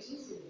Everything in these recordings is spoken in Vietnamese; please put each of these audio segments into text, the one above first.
Preciso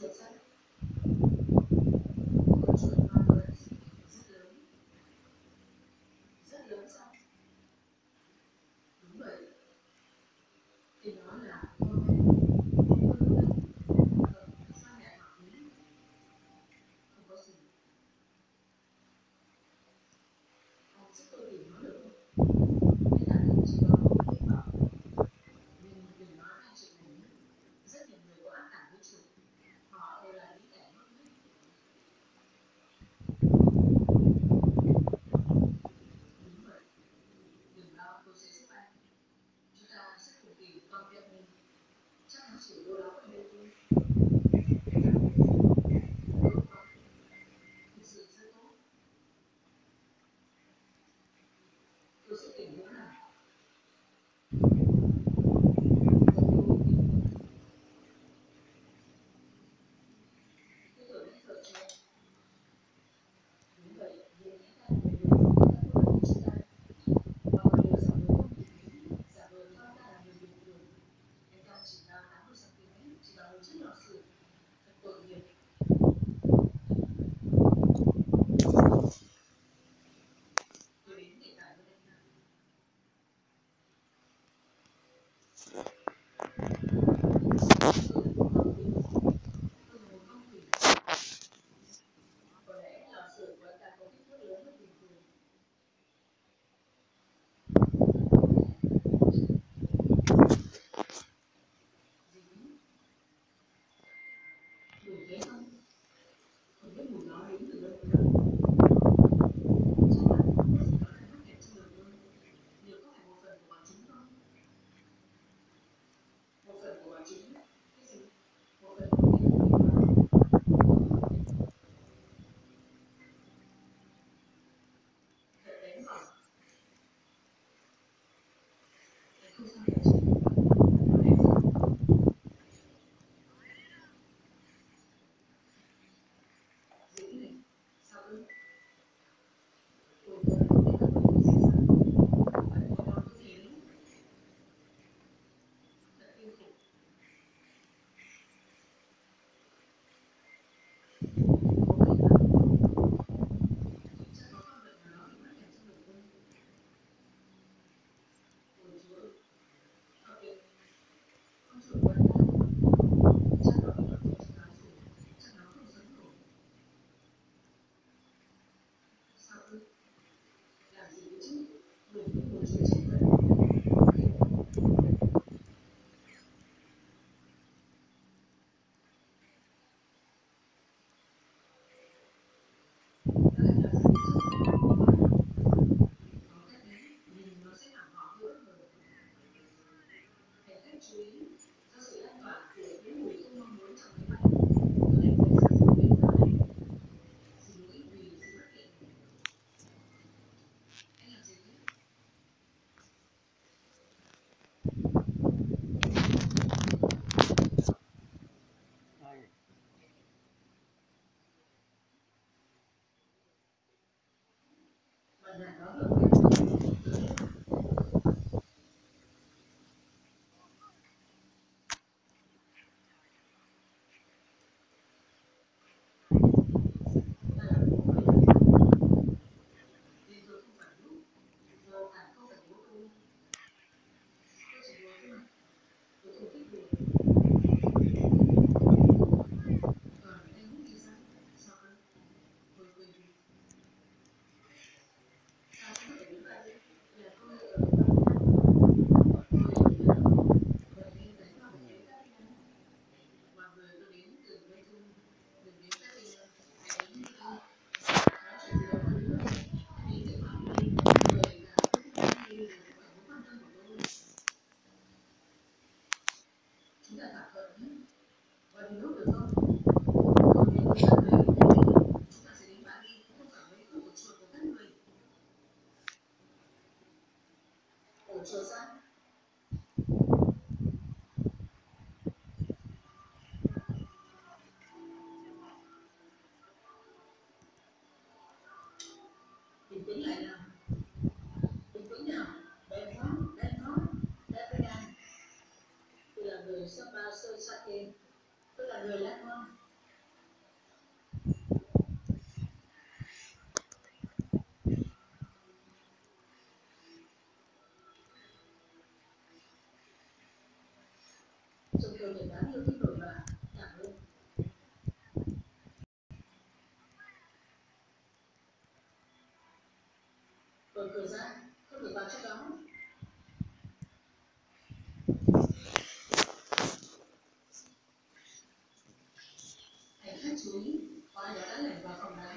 What's that? bằng việc chú ý do sự lan tỏa của những mùi Gracias. để giá cửa ra không được vào trước đó hành khách chú ý khóa đã vào phòng lái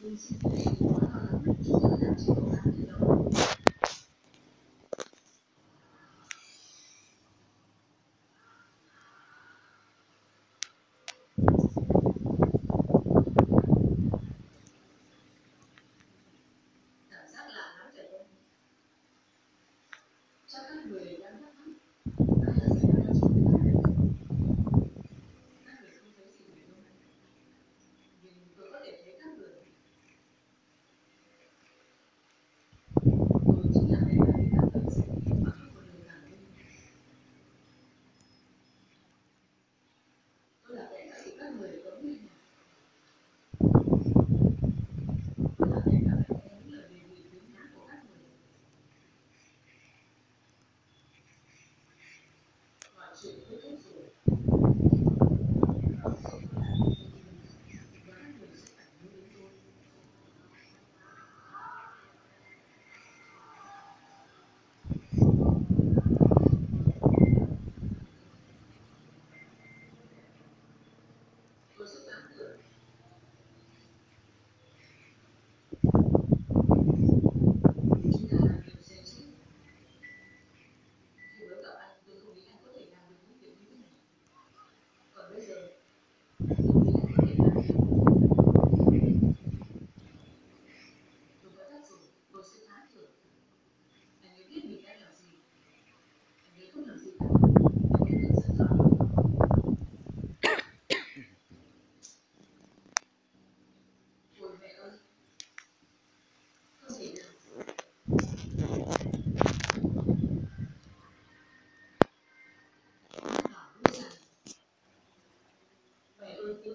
nhưng xin quý vị khóa vào lắm chúng ta đang chịu khóa từ